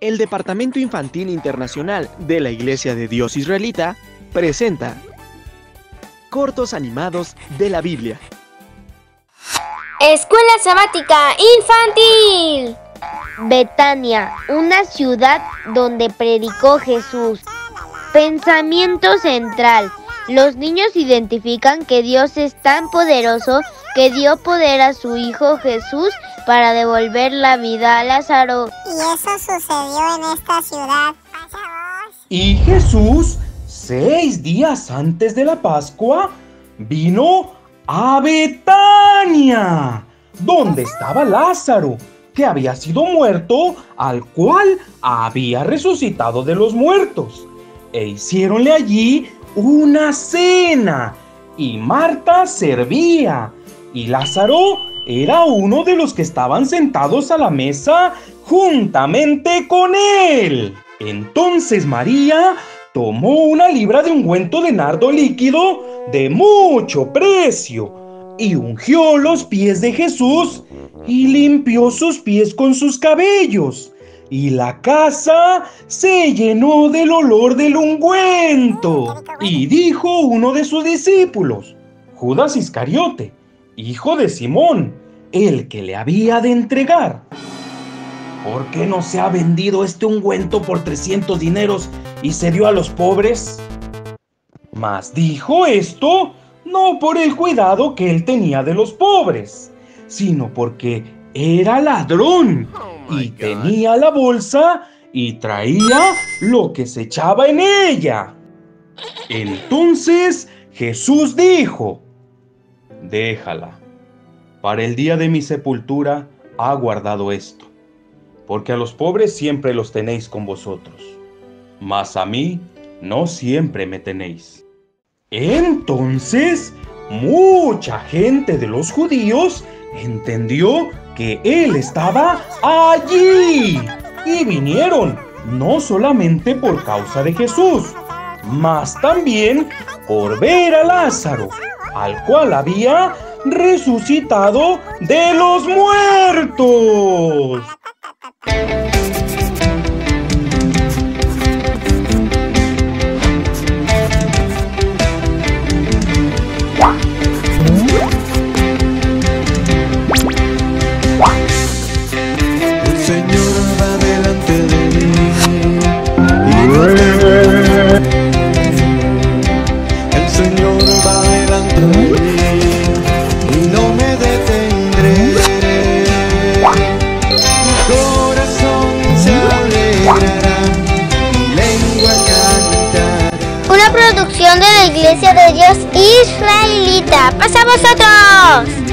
El Departamento Infantil Internacional de la Iglesia de Dios Israelita presenta Cortos Animados de la Biblia. Escuela Sabática Infantil. Betania, una ciudad donde predicó Jesús. Pensamiento central. Los niños identifican que Dios es tan poderoso que dio poder a su Hijo Jesús para devolver la vida a Lázaro. Y eso sucedió en esta ciudad. Y Jesús, seis días antes de la Pascua, vino a Betania, donde estaba Lázaro, que había sido muerto, al cual había resucitado de los muertos. E hicieronle allí una cena, y Marta servía, y Lázaro era uno de los que estaban sentados a la mesa juntamente con él. Entonces María tomó una libra de ungüento de nardo líquido de mucho precio y ungió los pies de Jesús y limpió sus pies con sus cabellos. Y la casa se llenó del olor del ungüento. Y dijo uno de sus discípulos, Judas Iscariote, hijo de Simón, el que le había de entregar. ¿Por qué no se ha vendido este ungüento por 300 dineros y se dio a los pobres? Mas dijo esto no por el cuidado que él tenía de los pobres, sino porque era ladrón oh y tenía la bolsa y traía lo que se echaba en ella. Entonces Jesús dijo, déjala, para el día de mi sepultura ha guardado esto, porque a los pobres siempre los tenéis con vosotros, mas a mí no siempre me tenéis. Entonces, mucha gente de los judíos entendió que él estaba allí y vinieron no solamente por causa de Jesús, mas también por ver a Lázaro, al cual había resucitado de los muertos. Iglesia de Dios Israelita. ¡Pasa vosotros!